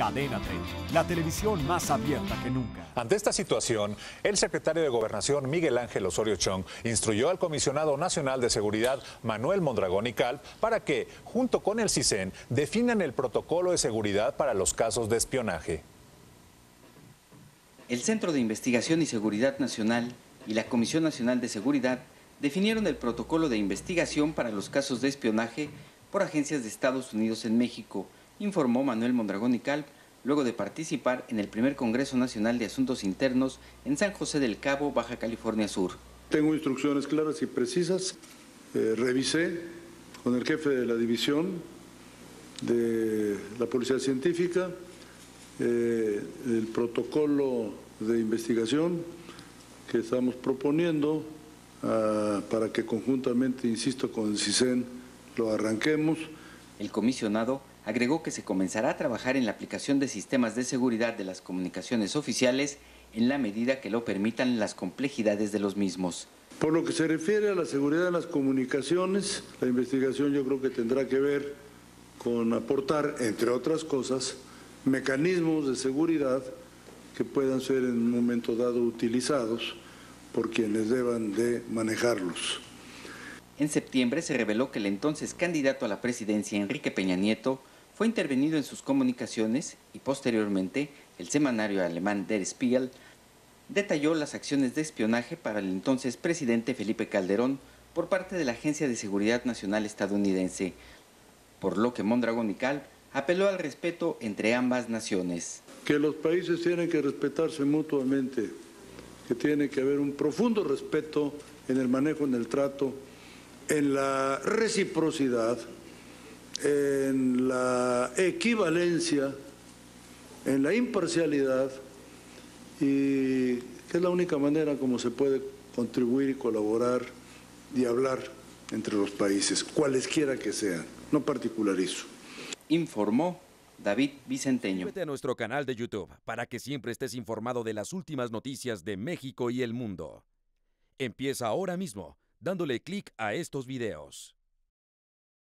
Cadena 30, la televisión más abierta que nunca. Ante esta situación, el secretario de Gobernación Miguel Ángel Osorio Chong instruyó al comisionado nacional de seguridad Manuel Mondragón y Calp para que, junto con el CISEN, definan el protocolo de seguridad para los casos de espionaje. El Centro de Investigación y Seguridad Nacional y la Comisión Nacional de Seguridad definieron el protocolo de investigación para los casos de espionaje por agencias de Estados Unidos en México, informó Manuel Mondragón y Calp, luego de participar en el primer Congreso Nacional de Asuntos Internos en San José del Cabo, Baja California Sur. Tengo instrucciones claras y precisas. Eh, revisé con el jefe de la división de la Policía Científica eh, el protocolo de investigación que estamos proponiendo ah, para que conjuntamente, insisto, con el CISEN lo arranquemos. El comisionado agregó que se comenzará a trabajar en la aplicación de sistemas de seguridad de las comunicaciones oficiales en la medida que lo permitan las complejidades de los mismos. Por lo que se refiere a la seguridad de las comunicaciones, la investigación yo creo que tendrá que ver con aportar, entre otras cosas, mecanismos de seguridad que puedan ser en un momento dado utilizados por quienes deban de manejarlos. En septiembre se reveló que el entonces candidato a la presidencia, Enrique Peña Nieto, fue intervenido en sus comunicaciones y posteriormente el semanario alemán Der Spiegel detalló las acciones de espionaje para el entonces presidente Felipe Calderón por parte de la Agencia de Seguridad Nacional estadounidense, por lo que Mondragón y Cal apeló al respeto entre ambas naciones. Que los países tienen que respetarse mutuamente, que tiene que haber un profundo respeto en el manejo, en el trato, en la reciprocidad, en la equivalencia, en la imparcialidad y que es la única manera como se puede contribuir y colaborar y hablar entre los países, cualesquiera que sean, no particularizo. Informó David Vicenteño. Vete a nuestro canal de YouTube para que siempre estés informado de las últimas noticias de México y el mundo. Empieza ahora mismo dándole clic a estos videos.